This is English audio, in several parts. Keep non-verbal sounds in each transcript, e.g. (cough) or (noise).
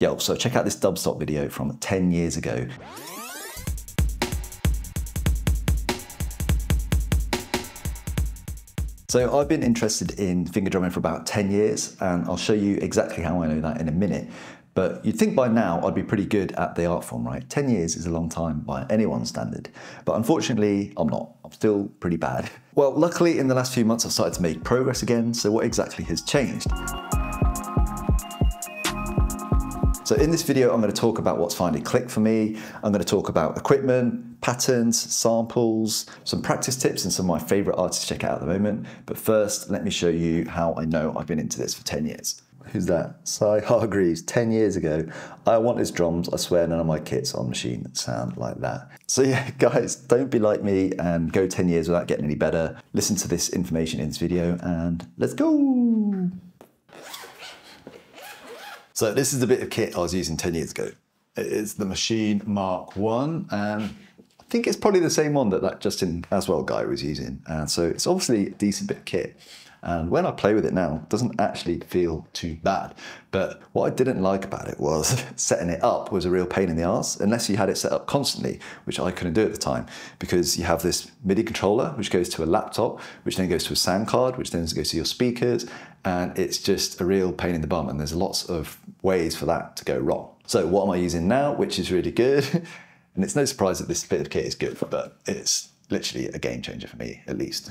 Yo, so check out this dubstep video from 10 years ago. So I've been interested in finger drumming for about 10 years and I'll show you exactly how I know that in a minute. But you'd think by now I'd be pretty good at the art form, right? 10 years is a long time by anyone's standard. But unfortunately, I'm not. I'm still pretty bad. Well, luckily in the last few months I've started to make progress again, so what exactly has changed? So in this video, I'm going to talk about what's finally clicked for me. I'm going to talk about equipment, patterns, samples, some practice tips, and some of my favorite artists to check out at the moment. But first, let me show you how I know I've been into this for 10 years. Who's that? Si Hargreaves, 10 years ago. I want his drums. I swear none of my kits on machine sound like that. So yeah, (laughs) guys, don't be like me and go 10 years without getting any better. Listen to this information in this video and let's go. So this is the bit of kit I was using 10 years ago. It is the Machine Mark 1 and I think it's probably the same one that that Justin Aswell guy was using. And so it's obviously a decent bit of kit. And when I play with it now, it doesn't actually feel too bad. But what I didn't like about it was (laughs) setting it up was a real pain in the ass, unless you had it set up constantly, which I couldn't do at the time, because you have this MIDI controller, which goes to a laptop, which then goes to a sound card, which then goes to your speakers, and it's just a real pain in the bum. And there's lots of ways for that to go wrong. So what am I using now, which is really good? (laughs) and it's no surprise that this bit of kit is good, but it's literally a game changer for me, at least.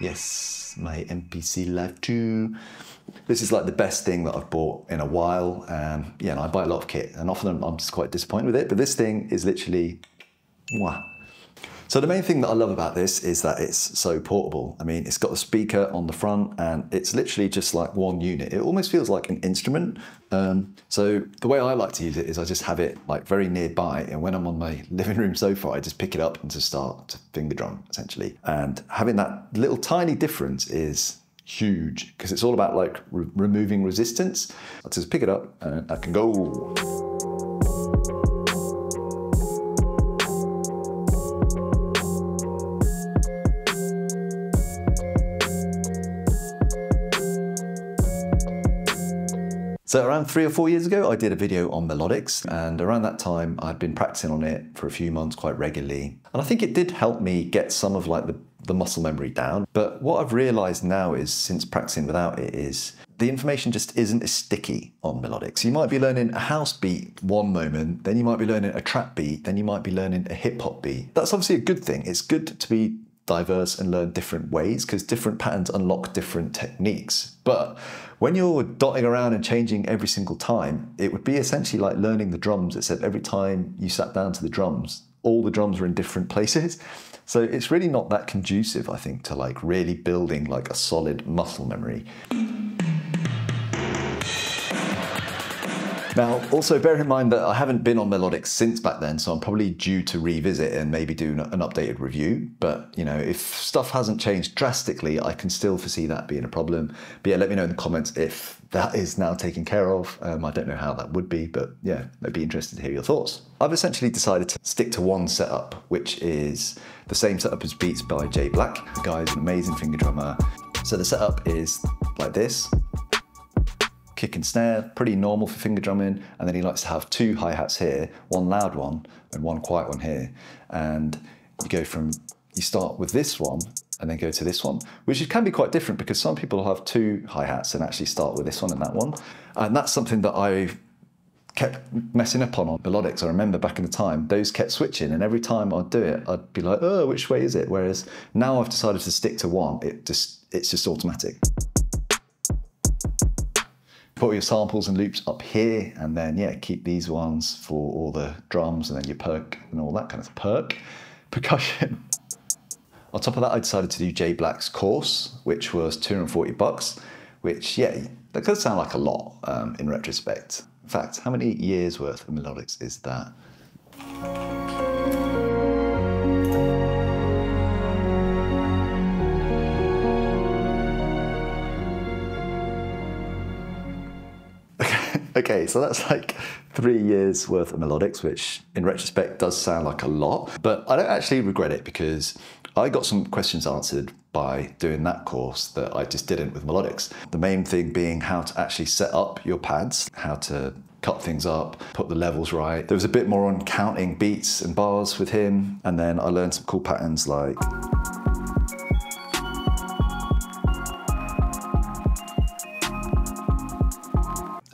Yes, my MPC Live 2. This is like the best thing that I've bought in a while. Um, yeah, and I buy a lot of kit, and often I'm just quite disappointed with it. But this thing is literally, wow, so the main thing that I love about this is that it's so portable. I mean, it's got a speaker on the front and it's literally just like one unit. It almost feels like an instrument. Um, so the way I like to use it is I just have it like very nearby and when I'm on my (laughs) living room sofa, I just pick it up and just start to finger drum essentially. And having that little tiny difference is huge because it's all about like re removing resistance. I just pick it up and I can go. So around three or four years ago, I did a video on melodics and around that time I'd been practicing on it for a few months quite regularly. And I think it did help me get some of like the, the muscle memory down. But what I've realized now is since practicing without it is the information just isn't as sticky on melodics. You might be learning a house beat one moment, then you might be learning a trap beat, then you might be learning a hip hop beat. That's obviously a good thing. It's good to be diverse and learn different ways because different patterns unlock different techniques. But when you're dotting around and changing every single time, it would be essentially like learning the drums, except every time you sat down to the drums, all the drums were in different places. So it's really not that conducive, I think, to like really building like a solid muscle memory. Now, also bear in mind that I haven't been on Melodic since back then, so I'm probably due to revisit and maybe do an updated review. But, you know, if stuff hasn't changed drastically, I can still foresee that being a problem. But yeah, let me know in the comments if that is now taken care of. Um, I don't know how that would be, but yeah, I'd be interested to hear your thoughts. I've essentially decided to stick to one setup, which is the same setup as Beats by Jay Black. The guy's an amazing finger drummer. So the setup is like this kick and snare, pretty normal for finger drumming. And then he likes to have two hi-hats here, one loud one and one quiet one here. And you go from, you start with this one and then go to this one, which can be quite different because some people have two hi-hats and actually start with this one and that one. And that's something that I kept messing up on on melodics. I remember back in the time, those kept switching, and every time I'd do it, I'd be like, oh, which way is it? Whereas now I've decided to stick to one, it just it's just automatic put your samples and loops up here and then yeah keep these ones for all the drums and then your perk and all that kind of perk percussion. On top of that I decided to do Jay Black's course which was 240 bucks which yeah that does sound like a lot um, in retrospect. In fact how many years worth of melodics is that okay, so that's like three years worth of melodics, which in retrospect does sound like a lot, but I don't actually regret it because I got some questions answered by doing that course that I just didn't with melodics. The main thing being how to actually set up your pads, how to cut things up, put the levels right. There was a bit more on counting beats and bars with him, and then I learned some cool patterns like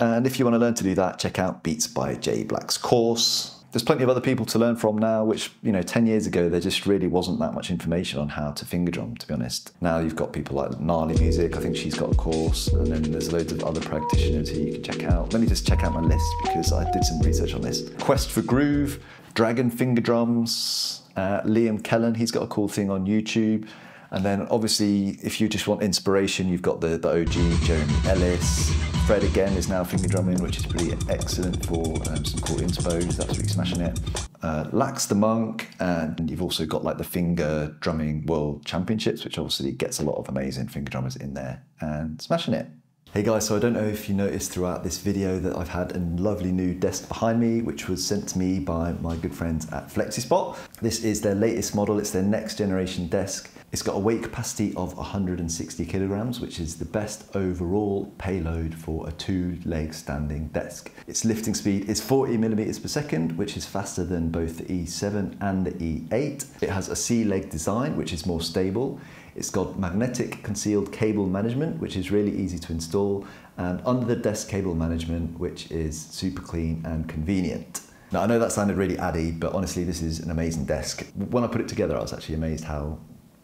And if you want to learn to do that, check out Beats by Jay Black's course. There's plenty of other people to learn from now, which, you know, 10 years ago, there just really wasn't that much information on how to finger drum, to be honest. Now you've got people like Gnarly Music, I think she's got a course, and then there's loads of other practitioners who you can check out. Let me just check out my list because I did some research on this. Quest for Groove, Dragon Finger Drums, uh, Liam Kellen, he's got a cool thing on YouTube. And then obviously, if you just want inspiration, you've got the, the OG, Jeremy Ellis. Fred again is now finger drumming, which is pretty excellent for um, some cool inspos. That's really smashing it. Uh, Lax the Monk, and you've also got like the Finger Drumming World Championships, which obviously gets a lot of amazing finger drummers in there and smashing it. Hey guys, so I don't know if you noticed throughout this video that I've had a lovely new desk behind me, which was sent to me by my good friends at FlexiSpot. This is their latest model, it's their next generation desk. It's got a weight capacity of 160 kilograms, which is the best overall payload for a two leg standing desk. Its lifting speed is 40 millimeters per second, which is faster than both the E7 and the E8. It has a C leg design, which is more stable. It's got magnetic concealed cable management, which is really easy to install, and under the desk cable management, which is super clean and convenient. Now, I know that sounded really addy, but honestly, this is an amazing desk. When I put it together, I was actually amazed how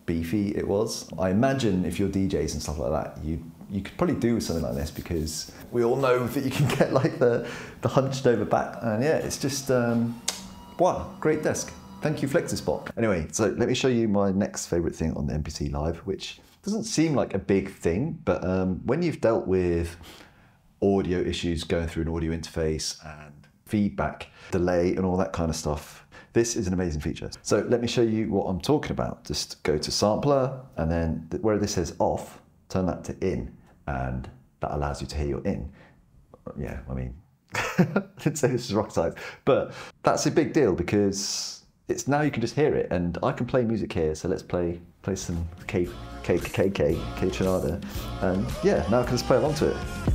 beefy it was. I imagine if you're DJs and stuff like that, you you could probably do with something like this because we all know (laughs) that you can get like the, the hunched over back. And yeah, it's just, um, wow, great desk. Thank you, FlexiSpot. Anyway, so let me show you my next favorite thing on the MPC Live, which doesn't seem like a big thing, but um, when you've dealt with audio issues going through an audio interface and feedback, delay, and all that kind of stuff, this is an amazing feature. So let me show you what I'm talking about. Just go to sampler and then where this says off, turn that to in, and that allows you to hear your in. Yeah, I mean, I didn't say this is rock science, but that's a big deal because it's now you can just hear it, and I can play music here. So let's play play some K K K K K and yeah, now I can just play along to it.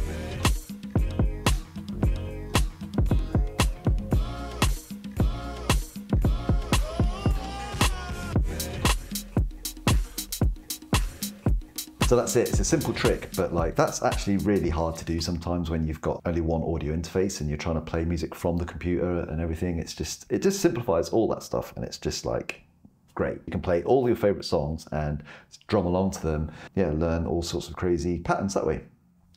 So that's it. It's a simple trick, but like that's actually really hard to do sometimes when you've got only one audio interface and you're trying to play music from the computer and everything. It's just it just simplifies all that stuff and it's just like great. You can play all your favorite songs and drum along to them. Yeah, learn all sorts of crazy patterns that way.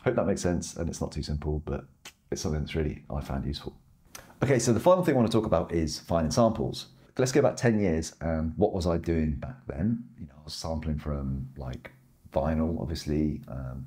Hope that makes sense and it's not too simple, but it's something that's really I found useful. Okay, so the final thing I want to talk about is finding samples. Let's go back 10 years and what was I doing back then? You know, I was sampling from like vinyl, obviously, um,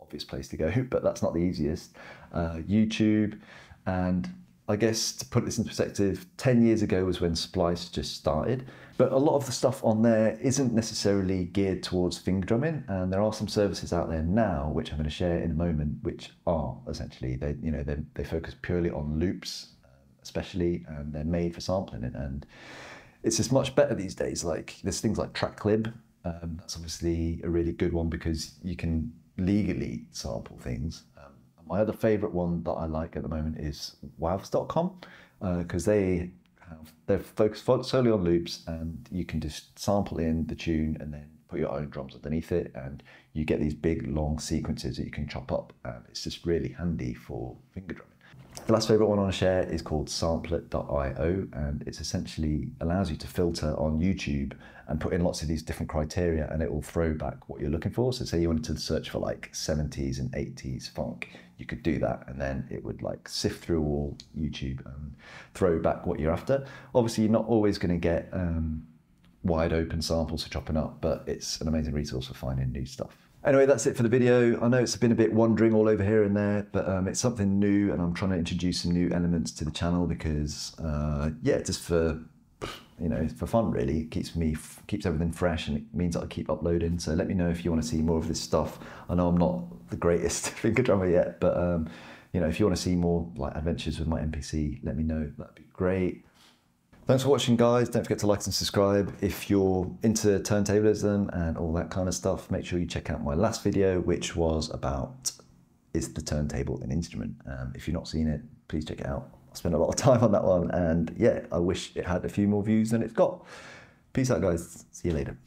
obvious place to go, (laughs) but that's not the easiest. Uh, YouTube, and I guess to put this in perspective, 10 years ago was when Splice just started. But a lot of the stuff on there isn't necessarily geared towards finger drumming, and there are some services out there now, which I'm going to share in a moment, which are essentially they, you know, they, they focus purely on loops, um, especially, and they're made for sampling. And it's just much better these days. Like there's things like TrackLib, um, that's obviously a really good one because you can legally sample things. Um, my other favorite one that I like at the moment is wavs.com because uh, they have, they're focused solely on loops and you can just sample in the tune and then put your own drums underneath it and you get these big long sequences that you can chop up and it's just really handy for finger drumming. The last favorite one I want to share is called samplet.io and it essentially allows you to filter on YouTube and put in lots of these different criteria and it will throw back what you're looking for. So say you wanted to search for like 70s and 80s funk, you could do that and then it would like sift through all YouTube and throw back what you're after. Obviously you're not always going to get um, wide open samples for chopping up, but it's an amazing resource for finding new stuff. Anyway, that's it for the video. I know it's been a bit wandering all over here and there, but um, it's something new and I'm trying to introduce some new elements to the channel because, uh, yeah, just for, you know, for fun really. It keeps me, keeps everything fresh and it means that I keep uploading. So let me know if you want to see more of this stuff. I know I'm not the greatest (laughs) finger drummer yet, but um, you know, if you want to see more like adventures with my MPC, let me know. That'd be great. Thanks for watching, guys. Don't forget to like and subscribe. If you're into turntablism and all that kind of stuff, make sure you check out my last video, which was about is the turntable an instrument? Um, if you've not seen it, please check it out. I spent a lot of (laughs) time on that one, and yeah, I wish it had a few more views than it's got. Peace out, guys. See you later.